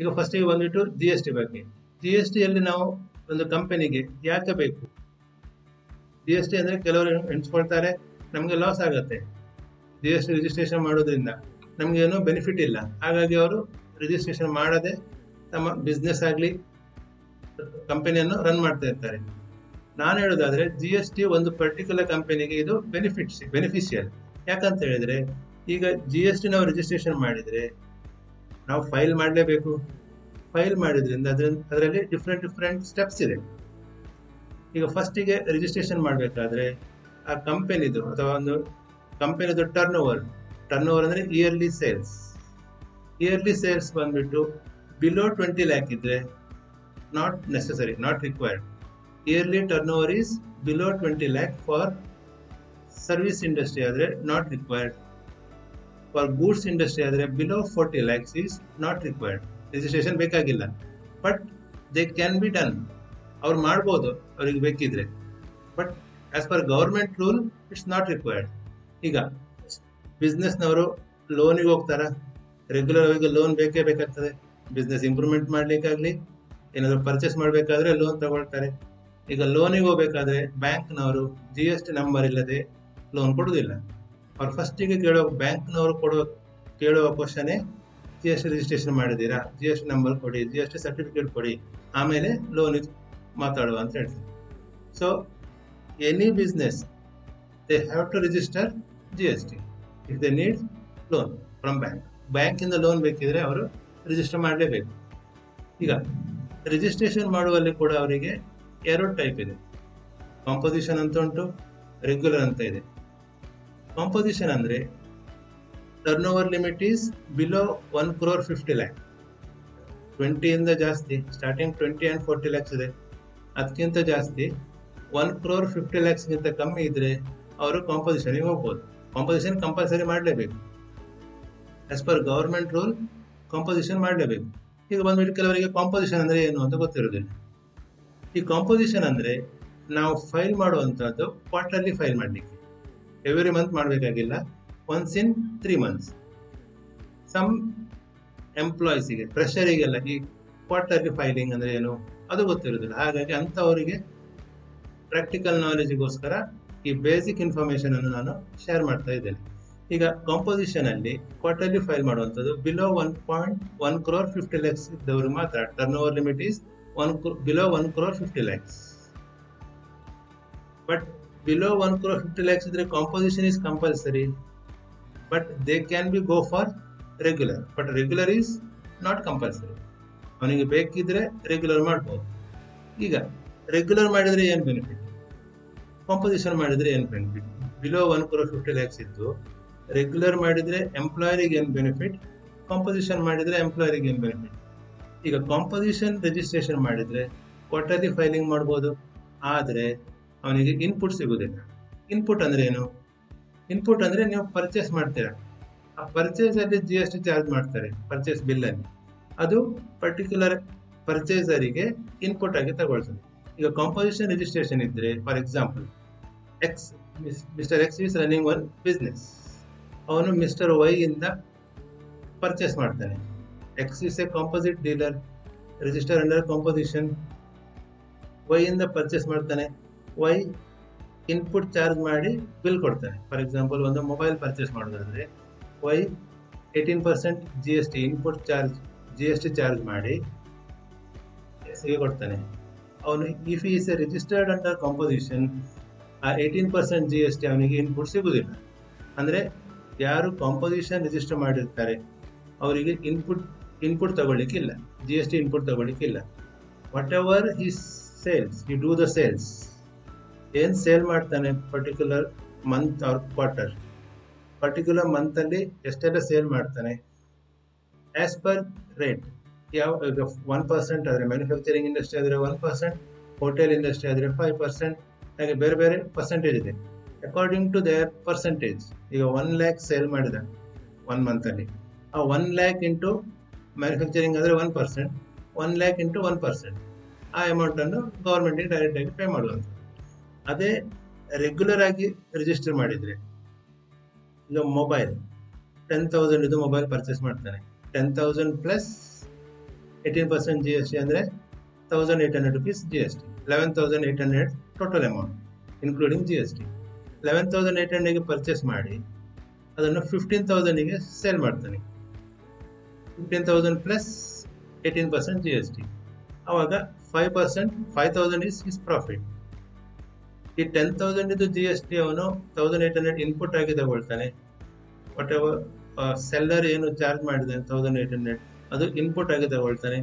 ಈಗ ಫಸ್ಟಿಗೆ ಬಂದ್ಬಿಟ್ಟು ಜಿ ಎಸ್ ಟಿ ಬಗ್ಗೆ. ಜಿ ಎಸ್ ಟಿಯಲ್ಲಿ ನಾವು ಒಂದು ಕಂಪನಿಗೆ ಯಾಕೆ ಬೇಕು? ಜಿ ಎಸ್ ಟಿ ಅಂದರೆ ಕೆಲವರು ಎಣಿಸ್ಕೊಳ್ತಾರೆ, ನಮಗೆ ಲಾಸ್ ಆಗುತ್ತೆ. ಜಿ ಎಸ್ ಟಿ ರಿಜಿಸ್ಟ್ರೇಷನ್ ಮಾಡೋದ್ರಿಂದ ನಮಗೇನು ಬೆನಿಫಿಟ್ ಇಲ್ಲ. ಹಾಗಾಗಿ ಅವರು ರಿಜಿಸ್ಟ್ರೇಷನ್ ಮಾಡದೆ ತಮ್ಮ ಬಿಸ್ನೆಸ್ ಆಗಲಿ ಕಂಪನಿಯನ್ನು ರನ್ ಮಾಡ್ತಾ ಇರ್ತಾರೆ. ನಾನು ಹೇಳೋದಾದರೆ ಜಿ ಎಸ್ ಟಿ ಒಂದು ಪರ್ಟಿಕ್ಯುಲರ್ ಕಂಪನಿಗೆ ಇದು ಬೆನಿಫಿಟ್ಸ್ ಬೆನಿಫಿಷಿಯಲ್ ಯಾಕಂತ ಹೇಳಿದ್ರೆ, ಈಗ ಜಿ ಎಸ್ ಟಿ ನಾವು ರಿಜಿಸ್ಟ್ರೇಷನ್ ಮಾಡಿದ್ರೆ ನಾವು ಫೈಲ್ ಮಾಡಲೇಬೇಕು. ಫೈಲ್ ಮಾಡಿದ್ರಿಂದ ಅದ್ರ ಅದರಲ್ಲಿ ಡಿಫ್ರೆಂಟ್ ಡಿಫ್ರೆಂಟ್ ಸ್ಟೆಪ್ಸ್ ಇದೆ. ಈಗ ಫಸ್ಟಿಗೆ ರಿಜಿಸ್ಟ್ರೇಷನ್ ಮಾಡಬೇಕಾದ್ರೆ ಆ ಕಂಪೆನಿದು ಅಥವಾ ಒಂದು ಕಂಪೆನಿದು ಟರ್ನ್ ಓವರ್ ಟರ್ನ್ ಓವರ್ ಅಂದರೆ ಇಯರ್ಲಿ ಸೇಲ್ಸ್ ಇಯರ್ಲಿ ಸೇಲ್ಸ್ ಬಂದ್ಬಿಟ್ಟು ಬಿಲೋ ಟ್ವೆಂಟಿ ಲ್ಯಾಕ್ ಇದ್ದರೆ not necessary not required yearly turnover is below twenty lakh for service industry ಆದರೆ not required for goods industry ಆದರೆ below forty lakhs is not required registration ಬೇಕಾಗಿಲ್ಲ. But they can be done ಅವ್ರು ಮಾಡ್ಬೋದು, ಅವ್ರಿಗೆ ಬೇಕಿದ್ರೆ. But as per government rule it's not required ಈಗ ಬಿಸ್ನೆಸ್ನವರು ಲೋನಿಗೆ ಹೋಗ್ತಾರ? ರೆಗ್ಯುಲರ್ ಆಗಿ ಲೋನ್ ಬೇಕೇ ಬೇಕಾಗ್ತದೆ. ಬಿಸ್ನೆಸ್ ಇಂಪ್ರೂವ್ಮೆಂಟ್ ಮಾಡಲಿಕ್ಕಾಗಲಿ, ಏನಾದರೂ ಪರ್ಚೇಸ್ ಮಾಡಬೇಕಾದ್ರೆ ಲೋನ್ ತಗೊಳ್ತಾರೆ. ಈಗ ಲೋನಿಗೆ ಹೋಗ್ಬೇಕಾದ್ರೆ ಬ್ಯಾಂಕ್ನವರು ಜಿ ಎಸ್ ಟಿ ನಂಬರ್ ಇಲ್ಲದೆ ಲೋನ್ ಕೊಡೋದಿಲ್ಲ. ಅವ್ರು ಫಸ್ಟಿಗೆ ಕೇಳೋ ಬ್ಯಾಂಕ್ನವರು ಕೊಡೋ ಕೇಳುವ ಕ್ವಶನೇ ಜಿ ಎಸ್ ಟಿ ರಿಜಿಸ್ಟ್ರೇಷನ್ ಮಾಡಿದ್ದೀರಾ? ಜಿ ಎಸ್ ಟಿ ನಂಬರ್ ಕೊಡಿ ಜಿ ಎಸ್ ಟಿ ಸರ್ಟಿಫಿಕೇಟ್ ಕೊಡಿ, ಆಮೇಲೆ ಲೋನ್ ಮಾತಾಡುವ ಅಂತ ಹೇಳ್ತಾರೆ so any business they have to register G S T if they need loan from bank ಬ್ಯಾಂಕಿಂದ ಲೋನ್ ಬೇಕಿದ್ರೆ ಅವರು ರಿಜಿಸ್ಟರ್ ಮಾಡಲೇಬೇಕು. ಈಗ ರಿಜಿಸ್ಟ್ರೇಷನ್ ಮಾಡುವಲ್ಲಿ ಕೂಡ ಅವರಿಗೆ ಎರಡು ಟೈಪ್ ಇದೆ. ಕಾಂಪೋಸಿಷನ್ ಅಂತ ಉಂಟು ರೆಗ್ಯುಲರ್ ಅಂತ ಇದೆ. ಕಾಂಪೋಸಿಷನ್ ಅಂದರೆ turn over limit is below one crore fifty lakh ಟ್ವೆಂಟಿಯಿಂದ ಜಾಸ್ತಿ starting twenty and forty lakhs ಇದೆ. ಅದಕ್ಕಿಂತ ಜಾಸ್ತಿ ಒನ್ ಕ್ರೋರ್ ಫಿಫ್ಟಿ ಲ್ಯಾಕ್ಸ್ಗಿಂತ ಕಮ್ಮಿ ಇದ್ದರೆ ಅವರು ಕಾಂಪೋಸಿಷನಿಗೆ ಹೋಗ್ಬೋದು. ಕಾಂಪೋಸಿಷನ್ ಕಂಪಲ್ಸರಿ ಮಾಡಲೇಬೇಕು. As per government rule composition ಮಾಡಲೇಬೇಕು. ಈಗ ಬಂದ್ಬಿಟ್ಟು ಕೆಲವರಿಗೆ ಕಾಂಪೋಸಿಷನ್ ಅಂದರೆ ಏನು ಅಂತ ಗೊತ್ತಿರೋದಿಲ್ಲ ಈ ಕಾಂಪೋಸಿಷನ್ ಅಂದರೆ ನಾವು ಫೈಲ್ ಮಾಡುವಂಥದ್ದು ಕ್ವಾರ್ಟರ್ಲಿ ಫೈಲ್ ಮಾಡಲಿಕ್ಕೆ. ಎವ್ರಿ ಮಂತ್ ಮಾಡಬೇಕಾಗಿಲ್ಲ. Once in three months some ಎಂಪ್ಲಾಯೀಸಿಗೆ ಪ್ರೆಷರಿಗೆಲ್ಲ ಈ ಕ್ವಾರ್ಟರ್ಲಿ ಫೈಲಿಂಗ್ ಅಂದರೆ ಏನು, ಅದು ಗೊತ್ತಿರೋದಿಲ್ಲ. ಹಾಗಾಗಿ ಅಂಥವರಿಗೆ ಪ್ರಾಕ್ಟಿಕಲ್ ನಾಲೆಜ್ಗೋಸ್ಕರ ಈ ಬೇಸಿಕ್ ಇನ್ಫಾರ್ಮೇಷನ್ ಅನ್ನು ನಾನು ಶೇರ್ ಮಾಡ್ತಾ ಇದ್ದೇನೆ. ಈಗ ಕಾಂಪೋಸಿಷನ್ ಅಲ್ಲಿ ಕ್ವಾರ್ಟರ್ಲಿ ಫೈಲ್ ಮಾಡುವಂಥದ್ದು below one point one crore fifty lakhs ಇದ್ದವರು ಮಾತ್ರ. Turn over limit is one below one crore fifty lakhs but below one crore fifty lakhs ಇದ್ರೆ composition is compulsory but they can be go for regular but regular is not compulsory ಅವನಿಗೆ ಬೇಕಿದ್ರೆ regular ಮಾಡ್ಬೋದು. ಈಗ regular ಮಾಡಿದರೆ ಏನು benefit composition ಮಾಡಿದರೆ ಏನು benefit below one crore fifty lakhs ಇದ್ದು ರೆಗ್ಯುಲರ್ ಮಾಡಿದರೆ ಎಂಪ್ಲಾಯರಿಗೆ ಏನು ಬೆನಿಫಿಟ್ ಕಾಂಪೋಸಿಷನ್ ಮಾಡಿದರೆ ಎಂಪ್ಲಾಯರಿಗೆ ಏನು ಬೆನಿಫಿಟ್ ಈಗ ಕಾಂಪೋಸಿಷನ್ ರಿಜಿಸ್ಟ್ರೇಷನ್ ಮಾಡಿದರೆ ಕ್ವಾರ್ಟರ್ಲಿ ಫೈಲಿಂಗ್ ಮಾಡ್ಬೋದು. ಆದರೆ ಅವನಿಗೆ ಇನ್ಪುಟ್ ಸಿಗೋದಿಲ್ಲ ಇನ್ಪುಟ್ ಅಂದ್ರೆ ಏನು? ಇನ್ಪುಟ್ ಅಂದ್ರೆ ನೀವು ಪರ್ಚೇಸ್ ಮಾಡ್ತೀರಾ. ಆ ಪರ್ಚೇಸ್ ಅಲ್ಲಿ ಜಿ ಎಸ್ ಟಿ ಚಾರ್ಜ್ ಮಾಡ್ತಾರೆ ಪರ್ಚೇಸ್ ಬಿಲ್ ಅಲ್ಲಿ. ಅದು ಪರ್ಟಿಕ್ಯುಲರ್ ಪರ್ಚೇಸರಿಗೆ ಇನ್ಪುಟ್ ಆಗಿ ತಗೊಳ್ತದೆ. ಈಗ ಕಾಂಪೋಸಿಷನ್ ರಿಜಿಸ್ಟ್ರೇಷನ್ ಇದ್ರೆ for example X mister X is running one business ಅವನು ಮಿಸ್ಟರ್ ವೈ ಇಂದ ಪರ್ಚೇಸ್ ಮಾಡ್ತಾನೆ. X is a composite dealer register under composition Y ಇಂದ ಪರ್ಚೇಸ್ ಮಾಡ್ತಾನೆ. ವೈ ಇನ್ಪುಟ್ ಚಾರ್ಜ್ ಮಾಡಿ ಬಿಲ್ ಕೊಡ್ತಾರೆ. ಫಾರ್ ಎಕ್ಸಾಂಪಲ್ ಒಂದು ಮೊಬೈಲ್ ಪರ್ಚೇಸ್ ಮಾಡೋದಾದರೆ Y eighteen percent G S T input charge G S T charge ಮಾಡಿ ಎಸ್ಗೆ ಕೊಡ್ತಾನೆ. ಅವನು if is a registered under composition ಆ eighteen percent G S T ಅವನಿಗೆ ಇನ್ಪುಟ್ ಸಿಗುವುದಿಲ್ಲ. ಅಂದರೆ ಯಾರು ಕಾಂಪೋಸಿಷನ್ ರಿಜಿಸ್ಟರ್ ಮಾಡಿರ್ತಾರೆ, ಅವರಿಗೆ ಇನ್ಪುಟ್ ಇನ್ಪುಟ್ ತಗೊಳ್ಳಿಕ್ಕಿಲ್ಲ. G S T input ತಗೊಳ್ಳಿಕ್ಕಿಲ್ಲ. Whatever is sales you do the sales ಏನು ಸೇಲ್ ಮಾಡ್ತಾನೆ particular month or quarter particular ಮಂತಲ್ಲಿ ಎಷ್ಟೆಲ್ಲ ಸೇಲ್ ಮಾಡ್ತಾನೆ? ಆಸ್ ಪರ್ ರೇಟ್ ಯಾವ ಈಗ ಒನ್ ಪರ್ಸೆಂಟ್ ಆದರೆ ಮ್ಯಾನುಫ್ಯಾಕ್ಚರಿಂಗ್ ಇಂಡಸ್ಟ್ರಿ ಆದರೆ ಒನ್ ಪರ್ಸೆಂಟ್ ಹೋಟೆಲ್ ಇಂಡಸ್ಟ್ರಿ ಆದರೆ ಫೈವ್ ಪರ್ಸೆಂಟ್ ಹಾಗೆ ಬೇರೆ ಬೇರೆ ಪರ್ಸೆಂಟೇಜ್ ಇದೆ. ಅಕಾರ್ಡಿಂಗ್ ಟು ದೇರ್ ಪರ್ಸೆಂಟೇಜ್ ಈಗ ಒನ್ ಲ್ಯಾಕ್ ಸೇಲ್ ಮಾಡಿದ ಒನ್ ಮಂತಲ್ಲಿ ಆ ಒನ್ ಲ್ಯಾಕ್ ಇಂಟು ಮ್ಯಾನುಫ್ಯಾಕ್ಚರಿಂಗ್ ಆದರೆ one percent one lakh into one percent ಆ ಅಮೌಂಟನ್ನು ಗೌರ್ಮೆಂಟಿಗೆ ಡೈರೆಕ್ಟಾಗಿ ಪೇ ಮಾಡುವಂಥ ಅದೇ ರೆಗ್ಯುಲರ್ ಆಗಿ ರಿಜಿಸ್ಟರ್ ಮಾಡಿದರೆ ಈಗ ಮೊಬೈಲ್ ಟೆನ್ ತೌಸಂಡ್ ಇದು ಮೊಬೈಲ್ ಪರ್ಚೇಸ್ ಮಾಡ್ತಾನೆ. Ten thousand plus eighteen percent G S T ಅಂದರೆ thousand eight hundred rupees G S T eleven thousand eight hundred total amount including G S T eleven thousand eight ಹಂಡ್ರೆಡ್ಗೆ purchase ಮಾಡಿ, ಅದನ್ನು fifteen ತೌಸಂಡಿಗೆ sale ಮಾಡ್ತಾನೆ. Fifteen thousand plus eighteen percent G S T ಆವಾಗ five percent five thousand is is profit ಈ ten thousand ಇದು G S T ಅವನು thousand eight hundred input ಆಗಿ ತಗೊಳ್ತಾನೆ. ಬಟ್ ಸೆಲ್ಲರ್ ಏನು ಚಾರ್ಜ್ ಮಾಡಿದ್ದಾನೆ ತೌಸಂಡ್ ಏಟ್ ಹಂಡ್ರೆಡ್ ಅದು ಇನ್ಪುಟ್ ಆಗಿ ತಗೊಳ್ತಾನೆ.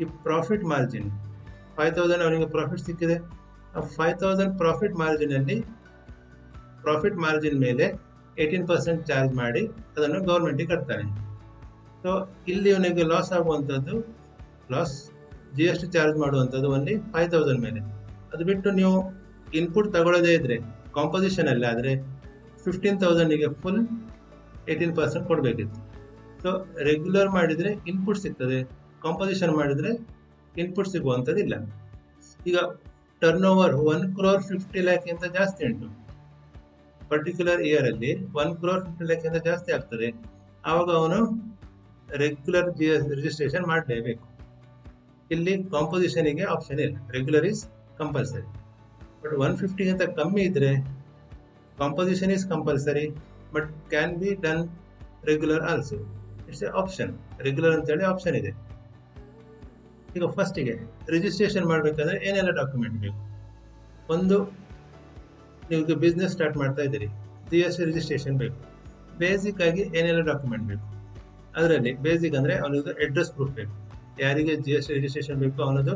ಈ ಪ್ರಾಫಿಟ್ ಮಾರ್ಜಿನ್ ಫೈವ್ ತೌಸಂಡ್ ಅವನಿಗೆ ಪ್ರಾಫಿಟ್ ಸಿಕ್ಕಿದೆ. ಆ ಫೈವ್ ತೌಸಂಡ್ ಪ್ರಾಫಿಟ್ ಮಾರ್ಜಿನಲ್ಲಿ ಪ್ರಾಫಿಟ್ ಮಾರ್ಜಿನ್ ಮೇಲೆ ಏಯ್ಟೀನ್ ಪರ್ಸೆಂಟ್ ಚಾರ್ಜ್ ಮಾಡಿ ಅದನ್ನು ಗೌರ್ಮೆಂಟಿಗೆ ಕಟ್ತಾನೆ. ಸೊ ಇಲ್ಲಿ ಅವನಿಗೆ ಲಾಸ್ ಆಗುವಂಥದ್ದು loss G S T charge ಮಾಡುವಂಥದ್ದು ಒಂದು ಫೈವ್ ತೌಸಂಡ್ ಮೇಲೆ. ಅದು ಬಿಟ್ಟು ನೀವು ಇನ್ಪುಟ್ ತಗೊಳ್ಳೋದೇ ಇದ್ರೆ ಕಾಂಪೋಸಿಷನ್ ಅಲ್ಲಿ ಆದರೆ ಫಿಫ್ಟೀನ್ ತೌಸಂಡಿಗೆ ಫುಲ್ ಏಯ್ಟೀನ್ ಪರ್ಸೆಂಟ್ ಕೊಡಬೇಕಿತ್ತು. ಸೊ ರೆಗ್ಯುಲರ್ ಮಾಡಿದರೆ ಇನ್ಪುಟ್ ಸಿಗ್ತದೆ ಕಾಂಪೋಸಿಷನ್ ಮಾಡಿದರೆ ಇನ್ಪುಟ್ ಸಿಗುವಂಥದ್ದಿಲ್ಲ ಈಗ turn over one crore fifty ಲ್ಯಾಕ್ಗಿಂತ ಜಾಸ್ತಿ ಉಂಟು. ಪರ್ಟಿಕ್ಯುಲರ್ ಇಯರಲ್ಲಿ ಒನ್ ಕ್ರೋರ್ ಫಿಫ್ಟಿ ಲ್ಯಾಕ್ಗಿಂತ ಜಾಸ್ತಿ ಆಗ್ತದೆ. ಆವಾಗ ಅವನು ರೆಗ್ಯುಲರ್ ಜಿ ರಿಜಿಸ್ಟ್ರೇಷನ್ ಮಾಡಲೇಬೇಕು. ಇಲ್ಲಿ ಕಾಂಪೋಸಿಷನಿಗೆ ಆಪ್ಷನ್ ಇಲ್ಲ. Regular is compulsory but one ಫಿಫ್ಟಿಗಿಂತ ಕಮ್ಮಿ ಇದ್ದರೆ composition is compulsory but can be done regular also it's a option regular ಅಂತೇಳಿ ಆಪ್ಷನ್ ಇದೆ. ಈಗ ಫಸ್ಟಿಗೆ ರಿಜಿಸ್ಟ್ರೇಷನ್ ಮಾಡಬೇಕಾದ್ರೆ ಏನೆಲ್ಲ ಡಾಕ್ಯುಮೆಂಟ್ ಬೇಕು? ಒಂದು ನೀವು ಬಿಸ್ನೆಸ್ ಸ್ಟಾರ್ಟ್ ಮಾಡ್ತಾ ಇದ್ದೀರಿ. ಜಿ ಎಸ್ ಟಿ ರಿಜಿಸ್ಟ್ರೇಷನ್ ಬೇಕು. ಬೇಸಿಕ್ ಆಗಿ ಏನೆಲ್ಲ ಡಾಕ್ಯುಮೆಂಟ್ ಬೇಕು? ಅದರಲ್ಲಿ ಬೇಸಿಕ್ ಅಂದರೆ ಅವನದು ಅಡ್ರೆಸ್ ಪ್ರೂಫ್ ಬೇಕು. ಯಾರಿಗೆ ಜಿ ಎಸ್ ಟಿ ರಿಜಿಸ್ಟ್ರೇಷನ್ ಬೇಕು ಅವನದು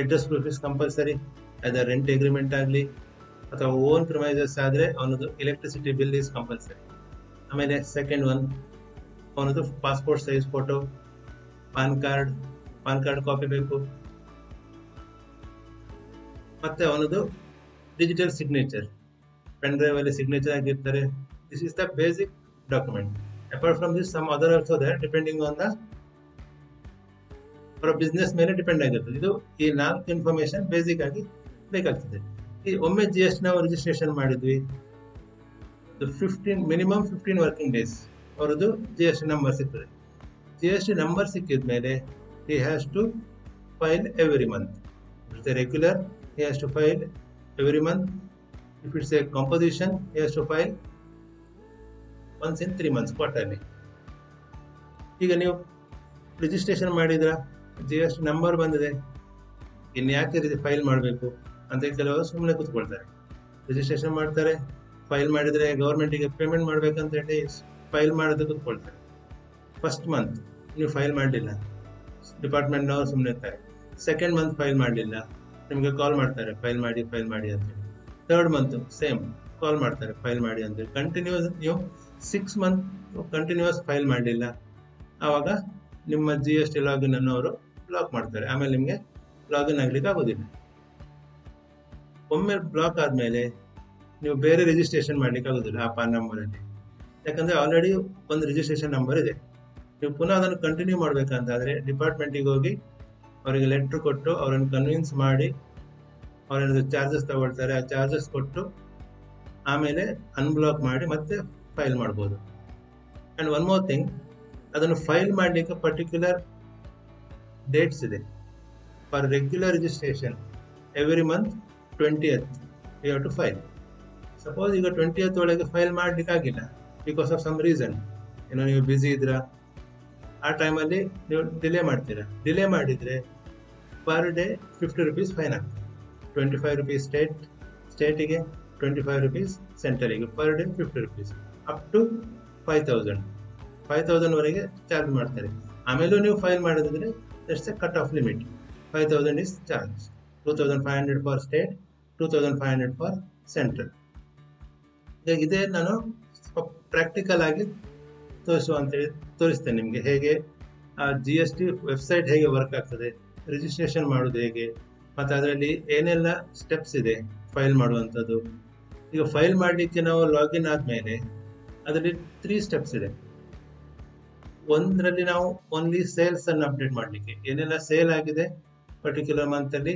ಅಡ್ರೆಸ್ ಪ್ರೂಫ್ ಇಸ್ ಕಂಪಲ್ಸರಿ ಅದರ ರೆಂಟ್ ಅಗ್ರಿಮೆಂಟ್ ಆಗಲಿ, ಅಥವಾ ಓನ್ ಪ್ರಮೈಸಸ್ ಆದರೆ ಅವನದು ಎಲೆಕ್ಟ್ರಿಸಿಟಿ ಬಿಲ್ ಈಸ್ ಕಂಪಲ್ಸರಿ ಆಮೇಲೆ ಸೆಕೆಂಡ್ ಒನ್ ಅವನದು passport size photo PAN card PAN card copy ಬೇಕು. ಮತ್ತೆ ಅವನದು ಡಿಜಿಟಲ್ ಸಿಗ್ನೇಚರ್ ಪೆನ್ ಡ್ರೈವ್ ಅಲ್ಲಿ ಸಿಗ್ನೇಚರ್ ಆಗಿರ್ತಾರೆ this is the basic document apart from this some other also there depending on the ಅವರ business ಮೇಲೆ depend ಆಗಿರ್ತದೆ. ಇದು ಈ ನಾಲ್ಕು ಇನ್ಫಾರ್ಮೇಶನ್ ಬೇಸಿಕ್ ಆಗಿ ಬೇಕಾಗ್ತದೆ ಈ ಒಮ್ಮೆ ಜಿ ಎಸ್ ನಾವು ರಿಜಿಸ್ಟ್ರೇಷನ್ ಮಾಡಿದ್ವಿ fifteen minimum fifteen working days ಅವರದ್ದು ಜಿ ಎಸ್ ಟಿ ನಂಬರ್ ಸಿಗ್ತದೆ ಜಿ ಎಸ್ ಟಿ ನಂಬರ್ ಸಿಕ್ಕಿದ ಮೇಲೆ he has to file every month it's a regular he has to file every month. If it's a composition, he has to file once in three months, quarterly. ಈಗ ನೀವು registration ಮಾಡಿದ್ರ G S T number ಬಂದಿದೆ ಇನ್ನು ಯಾಕೆ ರೀತಿ file ಮಾಡಬೇಕು ಅಂತ ಕೆಲವರು ಸುಮ್ಮನೆ ಕೂತ್ಕೊಳ್ತಾರೆ. ರಿಜಿಸ್ಟ್ರೇಷನ್ ಮಾಡ್ತಾರೆ ಫೈಲ್ ಮಾಡಿದರೆ ಗೌರ್ಮೆಂಟಿಗೆ ಪೇಮೆಂಟ್ ಮಾಡ್ಬೇಕಂತ ಹೇಳಿ ಫೈಲ್ ಮಾಡೋದು ಕೂತ್ಕೊಳ್ತಾರೆ. ಫಸ್ಟ್ ಮಂತ್ ನೀವು ಫೈಲ್ ಮಾಡಲಿಲ್ಲ. ಡಿಪಾರ್ಟ್ಮೆಂಟ್ನವರು ಸುಮ್ಮನೆ ಇರ್ತಾರೆ. ಸೆಕೆಂಡ್ ಮಂತ್ ಫೈಲ್ ಮಾಡಲಿಲ್ಲ. ನಿಮಗೆ ಕಾಲ್ ಮಾಡ್ತಾರೆ ಫೈಲ್ ಮಾಡಿ ಫೈಲ್ ಮಾಡಿ ಅಂತೇಳಿ ಥರ್ಡ್ ಮಂತ್ ಸೇಮ್ ಕಾಲ್ ಮಾಡ್ತಾರೆ ಫೈಲ್ ಮಾಡಿ ಅಂತೇಳಿ ಕಂಟಿನ್ಯೂಸ್ ನೀವು ಸಿಕ್ಸ್ ಮಂತ್ ಕಂಟಿನ್ಯೂಸ್ ಫೈಲ್ ಮಾಡಲಿಲ್ಲ. ಆವಾಗ ನಿಮ್ಮ ಜಿ ಎಸ್ ಟಿ ಲಾಗಿನ್ ಅನ್ನೋರು ಬ್ಲಾಕ್ ಮಾಡ್ತಾರೆ. ಆಮೇಲೆ ನಿಮಗೆ ಲಾಗಿನ್ ಆಗ್ಲಿಕ್ಕೆ ಆಗೋದಿಲ್ಲ. ಒಮ್ಮೆ ಬ್ಲಾಕ್ ಆದಮೇಲೆ ನೀವು ಬೇರೆ ರಿಜಿಸ್ಟ್ರೇಷನ್ ಮಾಡ್ಲಿಕ್ಕೆ ಆಗೋದಿಲ್ಲ ಆ ಪಾನ್ ನಂಬರಲ್ಲಿ ಯಾಕಂದ್ರೆ ಆಲ್ರೆಡಿ ಒಂದು ರಿಜಿಸ್ಟ್ರೇಷನ್ ನಂಬರ್ ಇದೆ. ನೀವು ಪುನಃ ಅದನ್ನು ಕಂಟಿನ್ಯೂ ಮಾಡಬೇಕಂತಾದ್ರೆ ಡಿಪಾರ್ಟ್ಮೆಂಟಿಗೆ ಹೋಗಿ ಅವರಿಗೆ ಲೆಟ್ರ್ ಕೊಟ್ಟು ಅವರನ್ನು ಕನ್ವಿನ್ಸ್ ಮಾಡಿ ಅವರೇನಾದ್ರು ಚಾರ್ಜಸ್ ತಗೊಳ್ತಾರೆ, ಆ ಚಾರ್ಜಸ್ ಕೊಟ್ಟು ಆಮೇಲೆ ಅನ್ಬ್ಲಾಕ್ ಮಾಡಿ ಮತ್ತೆ ಫೈಲ್ ಮಾಡ್ಬೋದು. ಆ್ಯಂಡ್ ಒನ್ ಮೋರ್ ಥಿಂಗ್ ಅದನ್ನು ಫೈಲ್ ಮಾಡಲಿಕ್ಕೆ ಪರ್ಟಿಕ್ಯುಲರ್ ಡೇಟ್ಸ್ ಇದೆ. For regular registration every month twentieth you have to file suppose ಈಗ ಟ್ವೆಂಟಿಯತ್ ಒಳಗೆ ಫೈಲ್ ಮಾಡಲಿಕ್ಕಾಗಿಲ್ಲ ಬಿಕಾಸ್ ಆಫ್ ಸಮ್ ರೀಸನ್ ಏನೋ ನೀವು ಬ್ಯುಸಿ ಇದ್ದೀರಾ ಆ ಟೈಮಲ್ಲಿ ನೀವು ಡಿಲೇ ಮಾಡ್ತೀರಾ. ಡಿಲೇ ಮಾಡಿದರೆ per day fifty rupees fine ಆಗ್ತದೆ. ಟ್ವೆಂಟಿ ಫೈವ್ ರುಪೀಸ್ ಸ್ಟೇಟ್ ಸ್ಟೇಟಿಗೆ twenty five rupees ಸೆಂಟರಿಗೆ per day fifty rupees up to five thousand five ತೌಸಂಡ್ವರೆಗೆ charge ಮಾಡ್ತಾರೆ. ಆಮೇಲೂ ನೀವು ಫೈಲ್ ಮಾಡಿದ್ರೆ that's a cut off limit five thousand is charge two thousand five hundred for state two thousand five hundred for central ಇದೇ ನಾನು practical ಆಗಿ ತೋರಿಸುವ ಅಂತೇಳಿ ತೋರಿಸ್ತೇನೆ ನಿಮಗೆ ಹೇಗೆ, ಆ ಜಿ ಎಸ್ ಟಿ ವೆಬ್ಸೈಟ್ ಹೇಗೆ ವರ್ಕ್ ಆಗ್ತದೆ ರಿಜಿಸ್ಟ್ರೇಷನ್ ಮಾಡೋದು ಹೇಗೆ, ಮತ್ತು ಅದರಲ್ಲಿ ಏನೆಲ್ಲ ಸ್ಟೆಪ್ಸ್ ಇದೆ ಫೈಲ್ ಮಾಡುವಂಥದ್ದು. ಈಗ ಫೈಲ್ ಮಾಡಲಿಕ್ಕೆ ನಾವು ಲಾಗಿನ್ ಆದಮೇಲೆ ಅದರಲ್ಲಿ ತ್ರೀ ಸ್ಟೆಪ್ಸ್ ಇದೆ. ಒಂದರಲ್ಲಿ ನಾವು ಓನ್ಲಿ ಸೇಲ್ಸನ್ನು ಅಪ್ಡೇಟ್ ಮಾಡಲಿಕ್ಕೆ, ಏನೆಲ್ಲ ಸೇಲ್ ಆಗಿದೆ ಪರ್ಟಿಕ್ಯುಲರ್ ಮಂತಲ್ಲಿ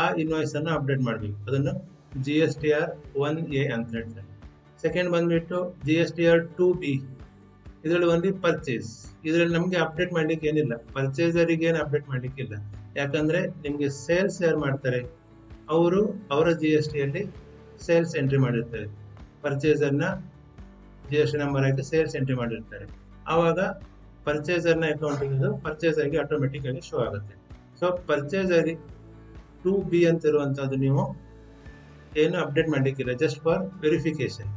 ಆ ಇನ್ವಾಯ್ಸ್ ಅನ್ನು ಅಪ್ಡೇಟ್ ಮಾಡಬೇಕು. ಅದನ್ನು G S T R one A ಅಂತ ಹೇಳ್ತಾರೆ. ಸೆಕೆಂಡ್ ಬಂದ್ಬಿಟ್ಟು G S T R two B ಇದರಲ್ಲಿ ಒಂದು ಪರ್ಚೇಸ್ ಇದರಲ್ಲಿ ನಮಗೆ ಅಪ್ಡೇಟ್ ಮಾಡ್ಲಿಕ್ಕೆ ಏನಿಲ್ಲ. ಪರ್ಚೇಸರಿಗೆ ಏನು ಅಪ್ಡೇಟ್ ಮಾಡಲಿಕ್ಕಿಲ್ಲ ಯಾಕಂದರೆ ನಿಮಗೆ ಸೇಲ್ಸ್ ಯಾರು ಮಾಡ್ತಾರೆ? ಅವರು ಅವರ ಜಿ ಎಸ್ ಟಿಯಲ್ಲಿ ಸೇಲ್ಸ್ ಎಂಟ್ರಿ ಮಾಡಿರ್ತಾರೆ. ಪರ್ಚೇಸರ್ನ ಜಿ ಎಸ್ ಟಿ ನಂಬರ್ ಹಾಕಿ ಸೇಲ್ಸ್ ಎಂಟ್ರಿ ಮಾಡಿರ್ತಾರೆ. ಆವಾಗ ಪರ್ಚೇಸರ್ನ ಅಕೌಂಟಿಗೆ ಪರ್ಚೇಸರ್ಗೆ ಆಟೋಮೆಟಿಕ್ ಆಗಿ ಶೋ ಆಗುತ್ತೆ. ಸೊ ಪರ್ಚೇಸರ್ ಟು ಬಿ ಅಂತ ಇರುವಂತದ್ದು ನೀವು ಏನು update ಮಾಡಲಿಕ್ಕಿಲ್ಲ just for verification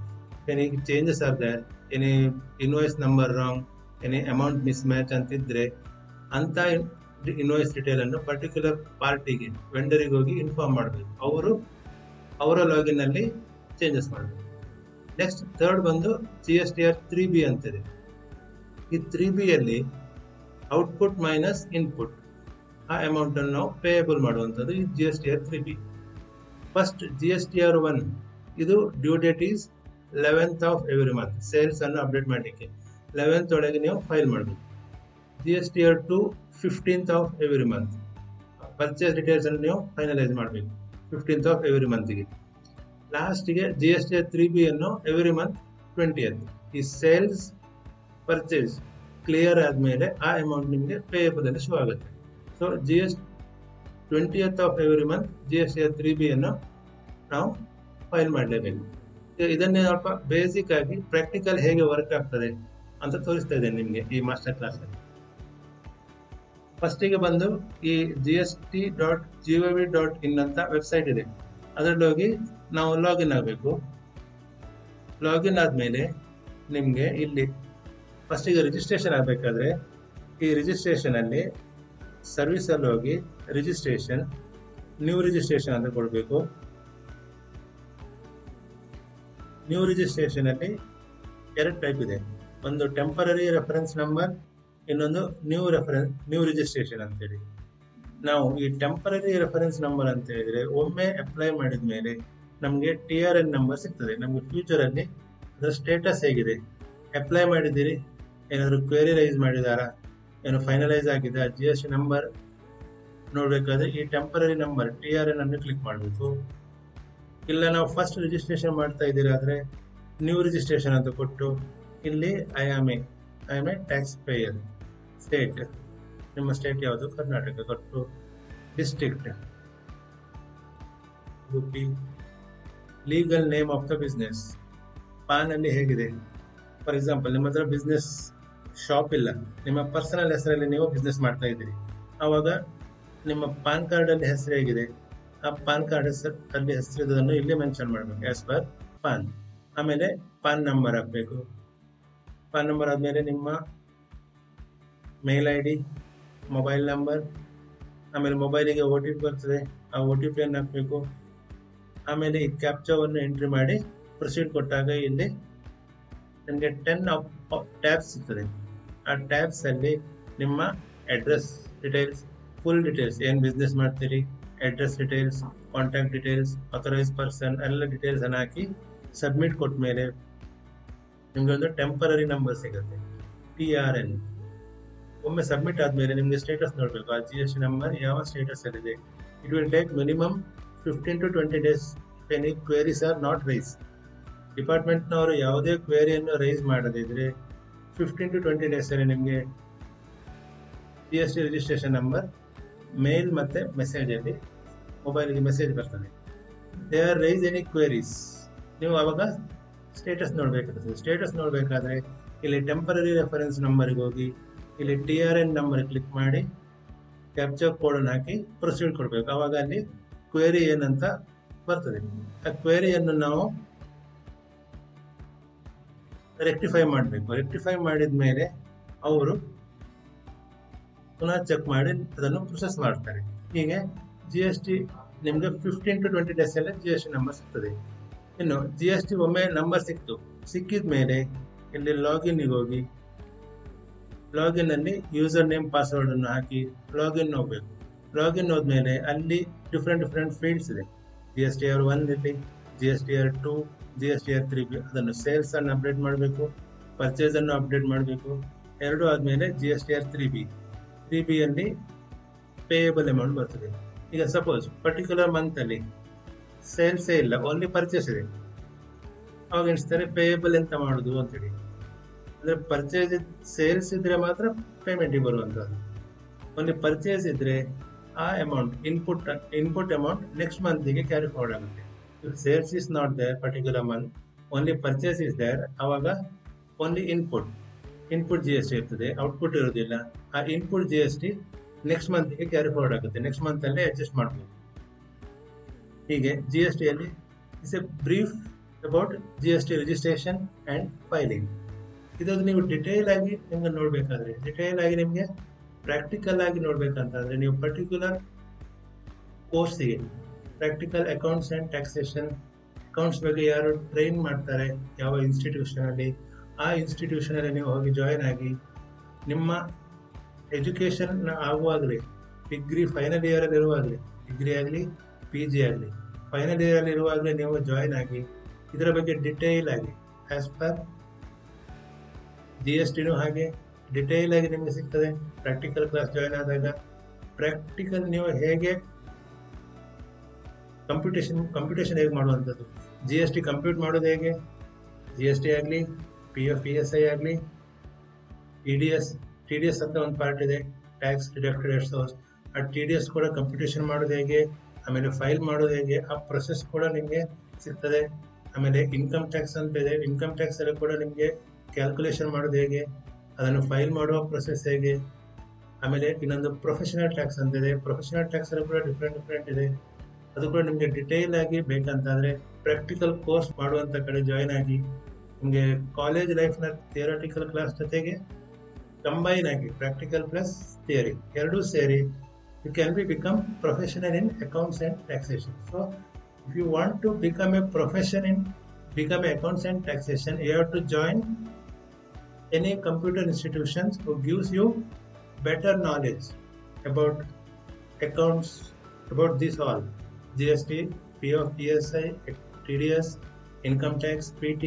any changes or any any invoice number wrong any amount mismatch ಅಂತಿದ್ರೆ ಅಂತ ಇನ್ವಾಯ್ಸ್ ಡಿಟೇಲ್ ಅನ್ನು ಪರ್ಟಿಕ್ಯುಲರ್ ಪಾರ್ಟಿಗೆ ವೆಂಡರಿಗೆ ಹೋಗಿ ಇನ್ಫಾರ್ಮ್ ಮಾಡಬೇಕು. ಅವರು ಅವರ ಲಾಗಿನ್ ಅಲ್ಲಿ ಚೇಂಜಸ್ ಮಾಡಬೇಕು. ನೆಕ್ಸ್ಟ್ ಥರ್ಡ್ ಬಂದು G S T R three B ಅಂತಿದೆ. ಈ ತ್ರೀ ಬಿ ಅಲ್ಲಿ ಔಟ್ಪುಟ್ ಮೈನಸ್ ಇನ್ಪುಟ್ ಆ ಅಮೌಂಟ್ ಅನ್ನು ನಾವು ಪೇಯಬಲ್ ಮಾಡುವಂಥದ್ದು ಈ G S T R three B first G S T R one ಇದು due date is eleventh of every month sales ಅನ್ನು ಅಪ್ಡೇಟ್ ಮಾಡಲಿಕ್ಕೆ. ಲೆವೆಂತ್ ಒಳಗೆ ನೀವು ಫೈಲ್ ಮಾಡಬೇಕು. G S T R two fifteenth of every month purchase details ಅನ್ನು ನೀವು finalise ಮಾಡಬೇಕು. Fifteenth of every ಮಂತ್ಗೆ ಲಾಸ್ಟಿಗೆ G S T R three B ಅನ್ನು ಎವ್ರಿ ಮಂತ್ ಟ್ವೆಂಟಿಯತ್ ಈ ಸೇಲ್ಸ್ ಪರ್ಚೇಸ್ ಕ್ಲಿಯರ್ ಆದಮೇಲೆ ಆ ಅಮೌಂಟ್ ನಿಮಗೆ ಪೇಯಬಲ್ ಅಲ್ಲಿ ಶೋ ಆಗುತ್ತೆ. So G S twentieth of every month G S T three B ಅನ್ನು ನಾವು ಫೈಲ್ ಮಾಡಲೇಬೇಕು. ಇದನ್ನೇ ಸ್ವಲ್ಪ ಬೇಸಿಕ್ ಆಗಿ ಪ್ರಾಕ್ಟಿಕಲ್ ಹೇಗೆ ವರ್ಕ್ ಆಗ್ತದೆ ಅಂತ ತೋರಿಸ್ತಾ ಇದ್ದೇನೆ ನಿಮಗೆ ಈ ಮಾಸ್ಟರ್ ಕ್ಲಾಸ್ ಅಲ್ಲಿ. ಫಸ್ಟಿಗೆ ಬಂದು ಈ G S T dot G O V dot in ಅಂತ ವೆಬ್ಸೈಟ್ ಇದೆ. ಅದರಲ್ಲಿ ಹೋಗಿ ನಾವು ಲಾಗಿನ್ ಆಗಬೇಕು. ಲಾಗಿನ್ ಆದಮೇಲೆ ನಿಮಗೆ ಇಲ್ಲಿ ಫಸ್ಟಿಗೆ ರಿಜಿಸ್ಟ್ರೇಷನ್ ಆಗಬೇಕಾದ್ರೆ ಈ ರಿಜಿಸ್ಟ್ರೇಷನ್ ಅಲ್ಲಿ ಸರ್ವಿಸ್ ಅಲ್ಲಿ ಹೋಗಿ ರಿಜಿಸ್ಟ್ರೇಷನ್ ನ್ಯೂ ರಿಜಿಸ್ಟ್ರೇಷನ್ ಅಂತ ಕೊಡಬೇಕು. ನ್ಯೂ ರಿಜಿಸ್ಟ್ರೇಷನಲ್ಲಿ ಎರಡು ಟೈಪ್ ಇದೆ. ಒಂದು ಟೆಂಪರರಿ ರೆಫರೆನ್ಸ್ ನಂಬರ್ ಇನ್ನೊಂದು ನ್ಯೂ ರೆಫರೆನ್ಸ್ ನ್ಯೂ ರಿಜಿಸ್ಟ್ರೇಷನ್ ಅಂತೇಳಿ. ನಾವು ಈ ಟೆಂಪರರಿ ರೆಫರೆನ್ಸ್ ನಂಬರ್ ಅಂತ ಹೇಳಿದ್ರೆ ಒಮ್ಮೆ ಅಪ್ಲೈ ಮಾಡಿದ ಮೇಲೆ ನಮಗೆ ಟಿ ಆರ್ ಎನ್ ನಂಬರ್ ಸಿಗ್ತದೆ. ನಮಗೆ ಫ್ಯೂಚರಲ್ಲಿ ಅದರ ಸ್ಟೇಟಸ್ ಹೇಗಿದೆ? ಅಪ್ಲೈ ಮಾಡಿದ್ದೀರಿ? ಏನಾದರೂ ಕ್ವೇರಿ ರೈಸ್ ಮಾಡಿದಾರಾ? ಏನು ಫೈನಲೈಸ್ ಆಗಿದೆ ಜಿ ಎಸ್ ಟಿ ನಂಬರ್ ನೋಡಬೇಕಾದ್ರೆ ಈ temporary number T R N ಅನ್ನು ಕ್ಲಿಕ್ ಮಾಡಬೇಕು. ಇಲ್ಲ, ನಾವು ಫಸ್ಟ್ ರಿಜಿಸ್ಟ್ರೇಷನ್ ಮಾಡ್ತಾ ಇದ್ದೀರಾದರೆ ನ್ಯೂ ರಿಜಿಸ್ಟ್ರೇಷನ್ ಅಂತ ಕೊಟ್ಟು, ಇಲ್ಲಿ I am a I am a taxpayer state ನಿಮ್ಮ ಸ್ಟೇಟ್ ಯಾವುದು? ಕರ್ನಾಟಕ, ಕೊಟ್ಟು district Udupi. Legal name of the business ಅಲ್ಲಿ ಹೇಗಿದೆ? ಫಾರ್ ಎಕ್ಸಾಂಪಲ್ ನಿಮ್ಮ ಹತ್ರ ಬಿಸ್ನೆಸ್ ಶಾಪ್ ಇಲ್ಲ. ನಿಮ್ಮ ಪರ್ಸನಲ್ ಹೆಸರಲ್ಲಿ ನೀವು ಬಿಸ್ನೆಸ್ ಮಾಡ್ತಾ ಇದ್ದೀರಿ. ಆವಾಗ ನಿಮ್ಮ ಪಾನ್ ಕಾರ್ಡ್ ಅಲ್ಲಿ ಹೆಸರು ಹೇಗಿದೆ. ಆ ಪಾನ್ ಕಾರ್ಡ್ ಹೆಸರು, ಅಲ್ಲಿ ಹೆಸರಿದ್ದನ್ನು ಇಲ್ಲಿ ಮೆನ್ಷನ್ ಮಾಡಬೇಕು ಆಸ್ ಪರ್ ಪಾನ್ ಆಮೇಲೆ ಪಾನ್ ನಂಬರ್ ಹಾಕಬೇಕು. ಪಾನ್ ನಂಬರ್ ಆದಮೇಲೆ ನಿಮ್ಮ mail I D mobile number ಆಮೇಲೆ ಮೊಬೈಲಿಗೆ ಓ ಟಿ ಪಿ ಬರ್ತದೆ. ಆ ಓ ಟಿ ಪಿಯನ್ನು ಹಾಕಬೇಕು. ಆಮೇಲೆ ಈ ಕ್ಯಾಪ್ಚಾವನ್ನು ಎಂಟ್ರಿ ಮಾಡಿ ಪ್ರೊಸೀಡ್ ಕೊಟ್ಟಾಗ ಇಲ್ಲಿ ನಿಮಗೆ ಟೆನ್ ಟ್ಯಾಬ್ ಸಿಗ್ತದೆ. ಆ ಟ್ಯಾಬ್ಸ್ ಅಲ್ಲಿ ನಿಮ್ಮ ಅಡ್ರೆಸ್ ಡೀಟೇಲ್ಸ್ ಫುಲ್ ಡೀಟೇಲ್ಸ್ ಏನು ಬಿಸ್ನೆಸ್ ಮಾಡ್ತೀರಿ address details contact details authorise person ಎಲ್ಲ ಡೀಟೇಲ್ಸ್ ಅನ್ನು ಹಾಕಿ ಸಬ್ಮಿಟ್ ಕೊಟ್ಟ ಮೇಲೆ ನಿಮ್ಗೆ ಒಂದು ಟೆಂಪರರಿ ನಂಬರ್ ಸಿಗುತ್ತೆ. ಟಿ ಆರ್ ಎನ್ ಒಮ್ಮೆ ಸಬ್ಮಿಟ್ ಆದಮೇಲೆ ನಿಮಗೆ ಸ್ಟೇಟಸ್ ನೋಡಬೇಕು. ಆ ಜಿ ಎಸ್ ಟಿ ನಂಬರ್ ಯಾವ ಸ್ಟೇಟಸ್ ಅಲ್ಲಿದೆ it will take minimum fifteen to twenty days any queries are not raise ಡಿಪಾರ್ಟ್ಮೆಂಟ್ನವರು ಯಾವುದೇ ಕ್ವೇರಿಯನ್ನು ರೈಸ್ ಮಾಡದಿದ್ರೆ ಫಿಫ್ಟೀನ್ ಟು ಟ್ವೆಂಟಿ ಡೇಸಲ್ಲಿ ನಿಮಗೆ P S T registration number mail ಮತ್ತು ಮೆಸೇಜಲ್ಲಿ ಮೊಬೈಲ್ಗೆ ಮೆಸೇಜ್ ಬರ್ತದೆ. They are raise any queries ನೀವು ಆವಾಗ ಸ್ಟೇಟಸ್ ನೋಡಬೇಕಾಗ್ತದೆ. ಸ್ಟೇಟಸ್ ನೋಡಬೇಕಾದ್ರೆ ಇಲ್ಲಿ ಟೆಂಪರರಿ ರೆಫರೆನ್ಸ್ ನಂಬರ್ಗೆ ಹೋಗಿ, ಇಲ್ಲಿ T R N number click ಮಾಡಿ ಕ್ಯಾಪ್ಚರ್ ಕೋಡನ್ನು ಹಾಕಿ ಪ್ರೊಸೀಡ್ ಕೊಡಬೇಕು. ಅವಾಗ ಅಲ್ಲಿ ಕ್ವೇರಿ ಏನಂತ ಬರ್ತದೆ. ಆ ಕ್ವೇರಿಯನ್ನು ನಾವು ರೆಕ್ಟಿಫೈ ಮಾಡಬೇಕು. ರೆಕ್ಟಿಫೈ ಮಾಡಿದ ಮೇಲೆ ಅವರು ಪುನಃ ಚೆಕ್ ಮಾಡಿ ಅದನ್ನು ಪ್ರೊಸೆಸ್ ಮಾಡ್ತಾರೆ. ಹೀಗೆ ಜಿ ಎಸ್ ಟಿ ನಿಮಗೆ ಫಿಫ್ಟೀನ್ ಟು ಟ್ವೆಂಟಿ ಡೇಸ್ ಎಲ್ಲ ಜಿ ಎಸ್ ಟಿ ನಂಬರ್ ಸಿಗ್ತದೆ. ಇನ್ನು ಜಿ ಎಸ್ ಟಿ ಒಮ್ಮೆ ನಂಬರ್ ಸಿಕ್ತು. ಸಿಕ್ಕಿದ ಮೇಲೆ ಇಲ್ಲಿ ಲಾಗಿನ್ಗೆ ಹೋಗಿ ಲಾಗಿನ್ ಅಲ್ಲಿ ಯೂಸರ್ ನೇಮ್ ಪಾಸ್ವರ್ಡ್ ಅನ್ನು ಹಾಕಿ ಲಾಗಿನ್ ಹೋಗ್ಬೇಕು. ಲಾಗಿನ್ ಹೋದ್ಮೇಲೆ ಅಲ್ಲಿ ಡಿಫ್ರೆಂಟ್ ಡಿಫ್ರೆಂಟ್ ಫೀಲ್ಡ್ಸ್ ಇದೆ. G S T R one ಇಲ್ಲಿ G S T R two G S T R three B ಅದನ್ನು ಸೇಲ್ಸ್ ಅನ್ನು ಅಪ್ಡೇಟ್ ಮಾಡಬೇಕು ಪರ್ಚೇಸ್ ಅನ್ನು ಅಪ್ಡೇಟ್ ಮಾಡಬೇಕು. ಎರಡು ಆದಮೇಲೆ G S T R three B three ಬಿಯಲ್ಲಿ payable amount ಬರ್ತದೆ. ಈಗ ಸಪೋಸ್ ಪರ್ಟಿಕ್ಯುಲರ್ ಮಂತ್ ಅಲ್ಲಿ ಸೇಲ್ಸೇ ಇಲ್ಲ ಓನ್ಲಿ ಪರ್ಚೇಸ್ ಇದೆ. ಅವಾಗ ಎಣಿಸ್ತಾರೆ ಪೇಯಬಲ್ ಎಂತ ಮಾಡುದು ಅಂತೇಳಿ. ಅಂದ್ರೆ ಪರ್ಚೇಸ್ ಸೇಲ್ಸ್ ಇದ್ರೆ ಮಾತ್ರ ಪೇಮೆಂಟಿಗೆ ಬರುವಂತದ್ದು ಒಂದು ಪರ್ಚೇಸ್ ಇದ್ರೆ ಆ amount input input amount next ಮಂತಿಗೆ carry forward ಆಗುತ್ತೆ. Sales is not there particular month only purchase is there ಅವಾಗ only input input G S T ಇರ್ತದೆ. ಔಟ್ಪುಟ್ ಇರೋದಿಲ್ಲ ಆ input G S T next ಮಂತ್ಗೆ carry forward ಆಗುತ್ತೆ. Next month ಅಲ್ಲಿ adjust ಮಾಡ್ಬೋದು. ಹೀಗೆ G S ಟಿಯಲ್ಲಿ is a brief about G S T registration and filing ಇದನ್ನು ನೀವು ಡಿಟೇಲ್ ಆಗಿ ನಿಮ್ಗೆ ನೋಡಬೇಕಾದ್ರೆ ಡಿಟೇಲ್ ಆಗಿ ನಿಮಗೆ ಪ್ರಾಕ್ಟಿಕಲ್ ಆಗಿ ನೋಡ್ಬೇಕಂತಂದ್ರೆ ನೀವು particular ಕೋರ್ಸಿಗೆ practical accounts and taxation accounts ಬಗ್ಗೆ ಯಾರು ಟ್ರೈನ್ ಮಾಡ್ತಾರೆ ಯಾವ ಇನ್ಸ್ಟಿಟ್ಯೂಷನ್ ಅಲ್ಲಿ, ಆ ಇನ್ಸ್ಟಿಟ್ಯೂಷನ್ ಅಲ್ಲಿ ನೀವು ಹೋಗಿ ಜಾಯಿನ್ ಆಗಿ ನಿಮ್ಮ ಎಜುಕೇಶನ್ ಆಗುವಾಗಲಿ ಡಿಗ್ರಿ ಫೈನಲ್ ಇಯರ್ ಅಲ್ಲಿ ಇರುವಾಗಲಿ ಡಿಗ್ರಿ ಆಗಲಿ ಪಿ ಜಿ ಆಗಲಿ ಫೈನಲ್ ಇಯರ್ ಅಲ್ಲಿ ಇರುವಾಗಲೇ ನೀವು ಜಾಯಿನ್ ಆಗಿ, ಇದರ ಬಗ್ಗೆ ಡಿಟೇಲ್ ಆಗಿ ಆಸ್ ಪರ್ ಜಿ ಎಸ್ ಟಿನೂ ಹಾಗೆ ಡಿಟೇಲ್ ಆಗಿ ನಿಮಗೆ ಸಿಗ್ತದೆ. ಪ್ರಾಕ್ಟಿಕಲ್ ಕ್ಲಾಸ್ ಜಾಯಿನ್ ಆದಾಗ ಪ್ರಾಕ್ಟಿಕಲ್ ನೀವು ಹೇಗೆ ಕಂಪ್ಯೂಟೇಷನ್ ಕಂಪ್ಯೂಟೇಷನ್ ಹೇಗೆ ಮಾಡುವಂಥದ್ದು? ಜಿ ಎಸ್ ಟಿ ಕಂಪ್ಯೂಟ್ ಮಾಡೋದು ಹೇಗೆ? ಜಿ ಎಸ್ ಟಿ ಆಗಲಿ P F P S I ಆಗಲಿ T D S T D S ಅಂತ ಒಂದು ಪಾರ್ಟ್ ಇದೆ ಟ್ಯಾಕ್ಸ್ ಡಿಡಕ್ಟೆಡ್ ಸೋರ್ಸ್ ಆ ಟಿ ಡಿ ಎಸ್ ಕೂಡ ಕಂಪ್ಯೂಟೇಷನ್ ಮಾಡೋದು ಹೇಗೆ? ಆಮೇಲೆ ಫೈಲ್ ಮಾಡೋದು ಹೇಗೆ? ಆ ಪ್ರೊಸೆಸ್ ಕೂಡ ನಿಮಗೆ ಸಿಗ್ತದೆ. ಆಮೇಲೆ ಇನ್ಕಮ್ ಟ್ಯಾಕ್ಸ್ ಅಂತ ಇದೆ. ಇನ್ಕಮ್ ಟ್ಯಾಕ್ಸ್ ಅಲ್ಲಿ ಕೂಡ ನಿಮಗೆ ಕ್ಯಾಲ್ಕುಲೇಷನ್ ಮಾಡೋದು ಹೇಗೆ? ಅದನ್ನು ಫೈಲ್ ಮಾಡುವ ಪ್ರೊಸೆಸ್ ಹೇಗೆ? ಆಮೇಲೆ ಇನ್ನೊಂದು ಪ್ರೊಫೆಷನಲ್ ಟ್ಯಾಕ್ಸ್ ಅಂತ ಇದೆ. ಪ್ರೊಫೆಷನಲ್ ಟ್ಯಾಕ್ಸ್ ಅಲ್ಲಿ ಕೂಡ ಡಿಫ್ರೆಂಟ್ ಡಿಫ್ರೆಂಟ್ ಇದೆ. ಅದು ಕೂಡ ನಿಮಗೆ ಡಿಟೇಲ್ ಆಗಿ ಬೇಕಂತಾದ್ರೆ ಪ್ರಾಕ್ಟಿಕಲ್ ಕೋರ್ಸ್ ಮಾಡುವಂತ ಕಡೆ ಜಾಯಿನ್ ಆಗಿ, ನಿಮಗೆ ಕಾಲೇಜ್ ಲೈಫ್ನ ಥಿಯರಟಿಕಲ್ ಕ್ಲಾಸ್ ಜೊತೆಗೆ ಕಂಬೈನ್ ಆಗಿ ಪ್ರಾಕ್ಟಿಕಲ್ ಪ್ಲಸ್ ಥಿಯರಿ ಎರಡೂ ಸೇರಿ you can be become professional in accounts and taxation so if you want to become a profession in become accounts and taxation, you have to join any computer institutions who gives you better knowledge about accounts, about this all. Gst pof psi tds income tax pt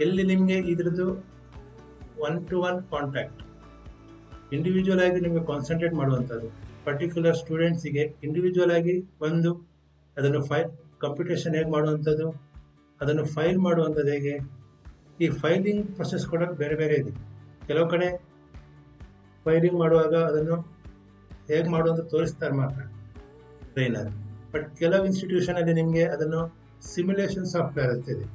ಎಲ್ಲಿ ನಿಮಗೆ ಇದ್ರದ್ದು one to one contact individual ಆಗಿ ನಿಮಗೆ concentrate ಮಾಡುವಂಥದ್ದು. Particular ಸ್ಟೂಡೆಂಟ್ಸಿಗೆ individual ಆಗಿ ಒಂದು ಅದನ್ನು file computation ಹೇಗೆ ಮಾಡುವಂಥದ್ದು, ಅದನ್ನು ಫೈಲ್ ಮಾಡುವಂಥದ್ದು ಹೇಗೆ, ಈ ಫೈಲಿಂಗ್ ಪ್ರೊಸೆಸ್ ಕೂಡ ಬೇರೆ ಬೇರೆ ಇದೆ. ಕೆಲವು ಕಡೆ ಫೈಲಿಂಗ್ ಮಾಡುವಾಗ ಅದನ್ನು ಹೇಗೆ ಮಾಡುವಂತ ತೋರಿಸ್ತಾರೆ ಮಾತ್ರ. ಟ್ರೈನರ್ ಬಟ್ ಕೆಲವು ಇನ್ಸ್ಟಿಟ್ಯೂಷನ್ ಅಲ್ಲಿ ನಿಮಗೆ ಅದನ್ನು ಸಿಮ್ಯುಲೇಷನ್ ಸಾಫ್ಟ್ವೇರ್ ಅಂತ ಇದೆ.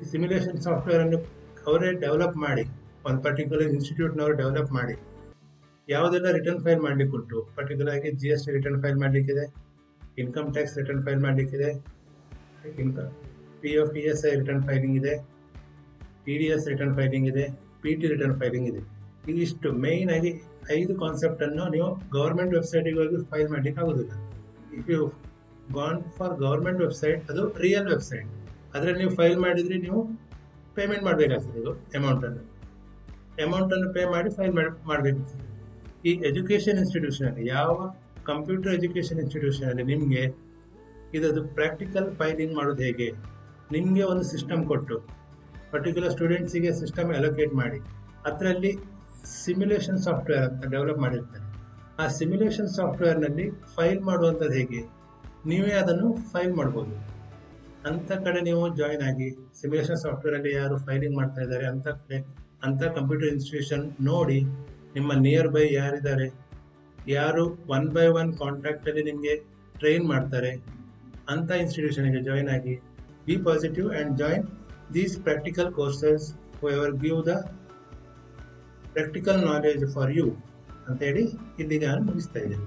ಈ ಸಿಮ್ಯುಲೇಷನ್ ಸಾಫ್ಟ್ವೇರ್ ಅನ್ನು ಅವರೇ ಡೆವಲಪ್ ಮಾಡಿ, ಒಂದು ಪರ್ಟಿಕ್ಯುಲರ್ ಇನ್ಸ್ಟಿಟ್ಯೂಟ್ನವರು ಡೆವಲಪ್ ಮಾಡಿ, ಯಾವುದೆಲ್ಲ ರಿಟರ್ನ್ ಫೈಲ್ ಮಾಡಲಿಕ್ಕೆ ಉಂಟು ಪರ್ಟಿಕ್ಯುಲರ್ ಆಗಿ G S T return file ಮಾಡಲಿಕ್ಕಿದೆ income tax return file ಮಾಡಲಿಕ್ಕಿದೆ income P F P S I return filing ಇದೆ P D S return filing ಇದೆ ಪಿ ಟಿ ರಿಟರ್ನ್ ಫೈಲಿಂಗ್ ಇದೆ. ಇದಿಷ್ಟು main ಆಗಿ ಐದು ಕಾನ್ಸೆಪ್ಟ್ ಅನ್ನು ನೀವು ಗೌರ್ಮೆಂಟ್ ವೆಬ್ಸೈಟಿಗೆ ಹೋಗಿ ಫೈಲ್ ಮಾಡ್ಲಿಕ್ಕೆ ಆಗೋದಿಲ್ಲ if you gone for government website ಅದು ರಿಯಲ್ ವೆಬ್ಸೈಟ್ ಅದರಲ್ಲಿ ನೀವು ಫೈಲ್ ಮಾಡಿದ್ರೆ ನೀವು ಪೇಮೆಂಟ್ ಮಾಡಬೇಕಾಗ್ತದೆ ಇದು ಅಮೌಂಟನ್ನು ಅಮೌಂಟನ್ನು ಪೇ ಮಾಡಿ ಫೈಲ್ ಮಾಡಬೇಕಾಗ್ತದೆ. ಈ ಎಜುಕೇಷನ್ ಇನ್ಸ್ಟಿಟ್ಯೂಷನ್ ಯಾವ ಕಂಪ್ಯೂಟರ್ ಎಜುಕೇಷನ್ ಇನ್ಸ್ಟಿಟ್ಯೂಷನ್ ಅಲ್ಲಿ ನಿಮಗೆ ಇದದು ಪ್ರಾಕ್ಟಿಕಲ್ ಫೈಲಿಂಗ್ ಮಾಡೋದು ಹೇಗೆ? ನಿಮಗೆ ಒಂದು ಸಿಸ್ಟಮ್ ಕೊಟ್ಟು ಪರ್ಟಿಕ್ಯುಲರ್ ಸ್ಟೂಡೆಂಟ್ಸಿಗೆ ಸಿಸ್ಟಮ್ ಅಲೋಕೇಟ್ ಮಾಡಿ, ಅದರಲ್ಲಿ ಸಿಮ್ಯುಲೇಷನ್ ಸಾಫ್ಟ್ವೇರ್ ಅಂತ ಡೆವಲಪ್ ಮಾಡಿರ್ತಾರೆ. ಆ ಸಿಮ್ಯುಲೇಷನ್ ಸಾಫ್ಟ್ವೇರ್ನಲ್ಲಿ ಫೈಲ್ ಮಾಡುವಂಥದ್ದು ಹೇಗೆ? ನೀವೇ ಅದನ್ನು ಫೈಲ್ ಮಾಡ್ಬೋದು. ಅಂಥ ಕಡೆ ನೀವು ಜಾಯಿನ್ ಆಗಿ ಸಿಮ್ಯುಲೇಷನ್ ಸಾಫ್ಟ್ವೇರಲ್ಲಿ ಯಾರು ಫೈಲಿಂಗ್ ಮಾಡ್ತಾ ಇದ್ದಾರೆ ಅಂಥ ಕಡೆ, ಅಂಥ ಕಂಪ್ಯೂಟರ್ ಇನ್ಸ್ಟಿಟ್ಯೂಷನ್ ನೋಡಿ ನಿಮ್ಮ ನಿಯರ್ ಬೈ ಯಾರಿದ್ದಾರೆ, ಯಾರು ಒನ್ ಬೈ ಒನ್ ಕಾಂಟ್ಯಾಕ್ಟಲ್ಲಿ ನಿಮಗೆ ಟ್ರೈನ್ ಮಾಡ್ತಾರೆ, ಅಂಥ ಇನ್ಸ್ಟಿಟ್ಯೂಷನ್ಗೆ ಜಾಯಿನ್ ಆಗಿ be positive and join these practical courses give the practical knowledge for you ಅಂತೇಳಿ ಇಲ್ಲಿಗೆ ನಾನು ಮುಗಿಸ್ತಾ ಇದ್ದೀನಿ.